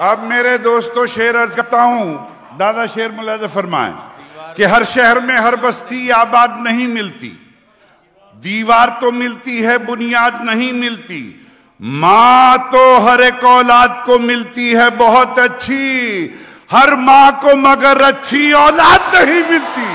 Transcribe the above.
अब मेरे दोस्तों, शेर अर्ज़ करता हूँ, दादा शेर मुलाजा फरमाए कि हर शहर में हर बस्ती आबाद नहीं मिलती। दीवार तो मिलती है, बुनियाद नहीं मिलती। माँ तो हर एक औलाद को मिलती है, बहुत अच्छी। हर माँ को मगर अच्छी औलाद नहीं मिलती।